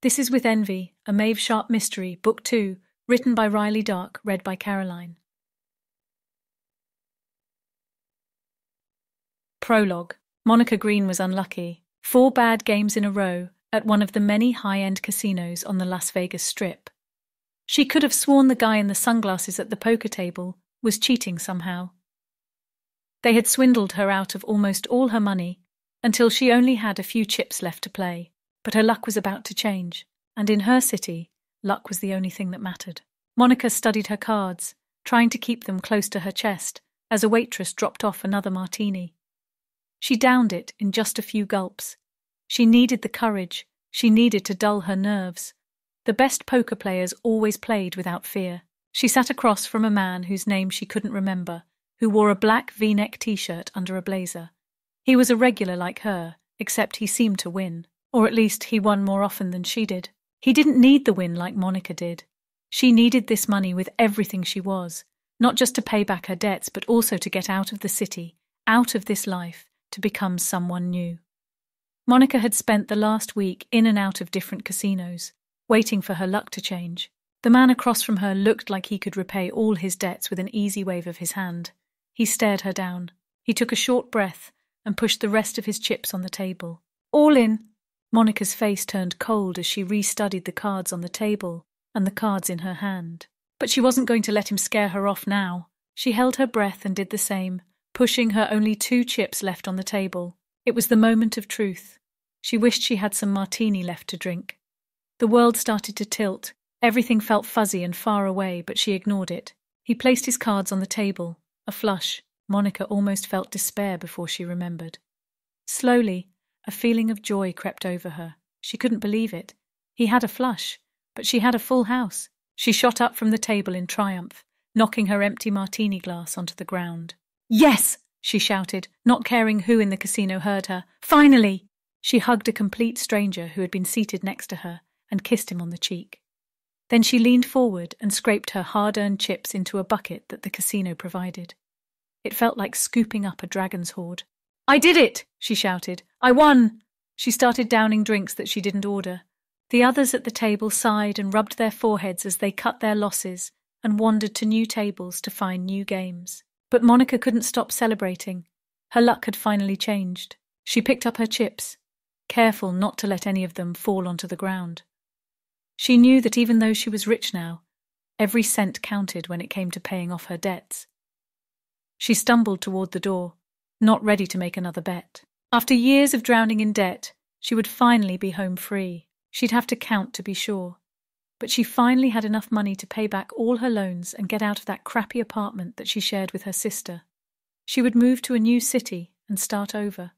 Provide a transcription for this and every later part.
This is With Envy, a Maeve Sharp mystery, Book 2, written by Rylie Dark, read by Caroline. Prologue Monica Green was unlucky. Four bad games in a row at one of the many high end casinos on the Las Vegas Strip. She could have sworn the guy in the sunglasses at the poker table was cheating somehow. They had swindled her out of almost all her money until she only had a few chips left to play. But her luck was about to change, and in her city, luck was the only thing that mattered. Monica studied her cards, trying to keep them close to her chest as a waitress dropped off another martini. She downed it in just a few gulps. She needed the courage, she needed to dull her nerves. The best poker players always played without fear. She sat across from a man whose name she couldn't remember, who wore a black v neck t shirt under a blazer. He was a regular like her, except he seemed to win. Or at least he won more often than she did. He didn't need the win like Monica did. She needed this money with everything she was, not just to pay back her debts, but also to get out of the city, out of this life, to become someone new. Monica had spent the last week in and out of different casinos, waiting for her luck to change. The man across from her looked like he could repay all his debts with an easy wave of his hand. He stared her down. He took a short breath and pushed the rest of his chips on the table. All in, Monica's face turned cold as she restudied the cards on the table and the cards in her hand. But she wasn't going to let him scare her off now. She held her breath and did the same, pushing her only two chips left on the table. It was the moment of truth. She wished she had some martini left to drink. The world started to tilt. Everything felt fuzzy and far away, but she ignored it. He placed his cards on the table. A flush. Monica almost felt despair before she remembered. Slowly, a feeling of joy crept over her. She couldn't believe it. He had a flush, but she had a full house. She shot up from the table in triumph, knocking her empty martini glass onto the ground. Yes! she shouted, not caring who in the casino heard her. Finally! She hugged a complete stranger who had been seated next to her and kissed him on the cheek. Then she leaned forward and scraped her hard earned chips into a bucket that the casino provided. It felt like scooping up a dragon's hoard. I did it! she shouted. I won! She started downing drinks that she didn't order. The others at the table sighed and rubbed their foreheads as they cut their losses and wandered to new tables to find new games. But Monica couldn't stop celebrating. Her luck had finally changed. She picked up her chips, careful not to let any of them fall onto the ground. She knew that even though she was rich now, every cent counted when it came to paying off her debts. She stumbled toward the door, not ready to make another bet. After years of drowning in debt, she would finally be home free. She'd have to count to be sure. But she finally had enough money to pay back all her loans and get out of that crappy apartment that she shared with her sister. She would move to a new city and start over.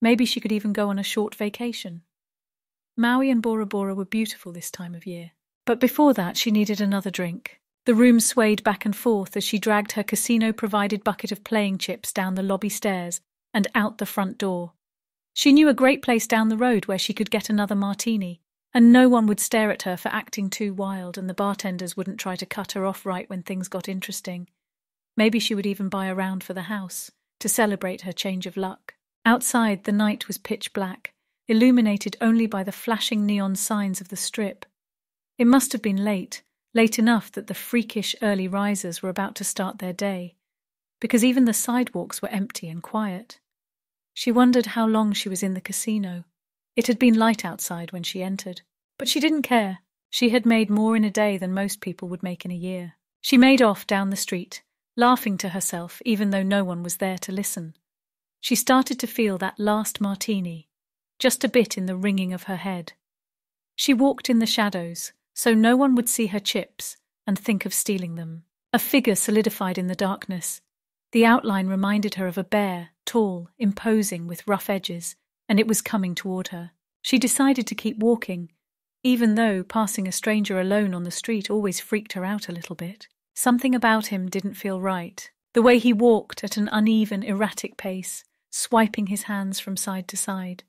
Maybe she could even go on a short vacation. Maui and Bora Bora were beautiful this time of year. But before that, she needed another drink. The room swayed back and forth as she dragged her casino provided bucket of playing chips down the lobby stairs and out the front door. She knew a great place down the road where she could get another martini, and no one would stare at her for acting too wild, and the bartenders wouldn't try to cut her off right when things got interesting. Maybe she would even buy a round for the house to celebrate her change of luck. Outside, the night was pitch black, illuminated only by the flashing neon signs of the strip. It must have been late, late enough that the freakish early risers were about to start their day, because even the sidewalks were empty and quiet. She wondered how long she was in the casino. It had been light outside when she entered, but she didn't care. She had made more in a day than most people would make in a year. She made off down the street, laughing to herself even though no one was there to listen. She started to feel that last martini, just a bit in the ringing of her head. She walked in the shadows, so no one would see her chips and think of stealing them. A figure solidified in the darkness. The outline reminded her of a bear, tall, imposing, with rough edges, and it was coming toward her. She decided to keep walking, even though passing a stranger alone on the street always freaked her out a little bit. Something about him didn't feel right. The way he walked at an uneven, erratic pace, swiping his hands from side to side.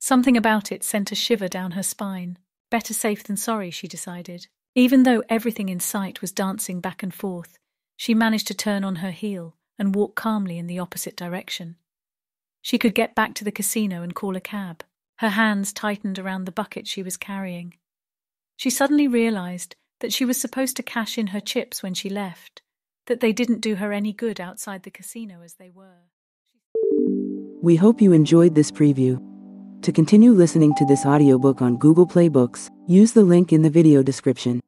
Something about it sent a shiver down her spine. Better safe than sorry, she decided. Even though everything in sight was dancing back and forth, she managed to turn on her heel and walk calmly in the opposite direction. She could get back to the casino and call a cab. Her hands tightened around the bucket she was carrying. She suddenly realized that she was supposed to cash in her chips when she left, that they didn't do her any good outside the casino as they were. We hope you enjoyed this preview. To continue listening to this audiobook on Google Play Books, use the link in the video description.